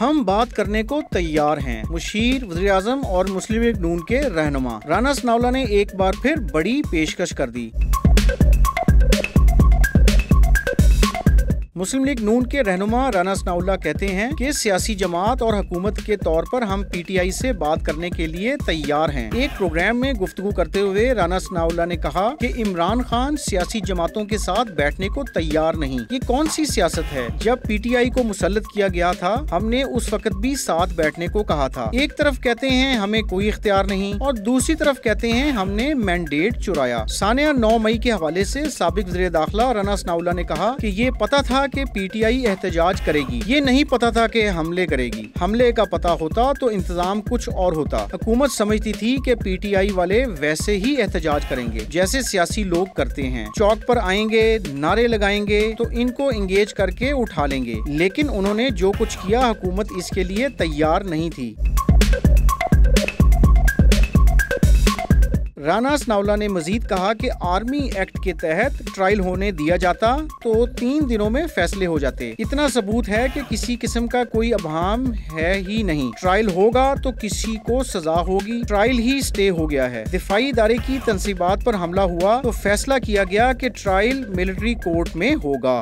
हम बात करने को तैयार हैं। मुशीर वजी और मुस्लिम लीग नून के रहनुमा। राना सनावला ने एक बार फिर बड़ी पेशकश कर दी। मुस्लिम लीग नून के रहनुमा राना सनाउल्ला कहते हैं कि सियासी जमात और हुकूमत के तौर पर हम पीटीआई से बात करने के लिए तैयार हैं। एक प्रोग्राम में गुफ्तगू करते हुए राना सनाउल्ला ने कहा कि इमरान खान सियासी जमातों के साथ बैठने को तैयार नहीं। ये कौन सी सियासत है? जब पीटीआई को मुसलत किया गया था, हमने उस वक्त भी साथ बैठने को कहा था। एक तरफ़ कहते हैं हमें कोई इख्तियार नहीं और दूसरी तरफ़ कहते हैं हमने मैंडेट चुराया। सानिया नौ मई के हवाले ऐसी सबक वजर दाखिला राना सनाउल्ला ने कहा की ये पता था कि पीटीआई एहतजाज करेगी। ये नहीं पता था कि हमले करेगी। हमले का पता होता तो इंतज़ाम कुछ और होता। हुकूमत समझती थी कि पीटीआई वाले वैसे ही एहतजाज करेंगे, जैसे सियासी लोग करते हैं। चौक पर आएँगे, नारे लगाएँगे तो इनको इंगेज करके उठा लेंगे। लेकिन उन्होंने जो कुछ किया, हुकूमत इसके लिए तैयार नहीं थी। राना सनाउल्ला ने मजीद कहा कि आर्मी एक्ट के तहत ट्रायल होने दिया जाता तो तीन दिनों में फैसले हो जाते। इतना सबूत है कि किसी किस्म का कोई अभाम है ही नहीं। ट्रायल होगा तो किसी को सजा होगी। ट्रायल ही स्टे हो गया है। दिफाई इदारे की तनसीबात पर हमला हुआ तो फैसला किया गया कि ट्रायल मिलिट्री कोर्ट में होगा।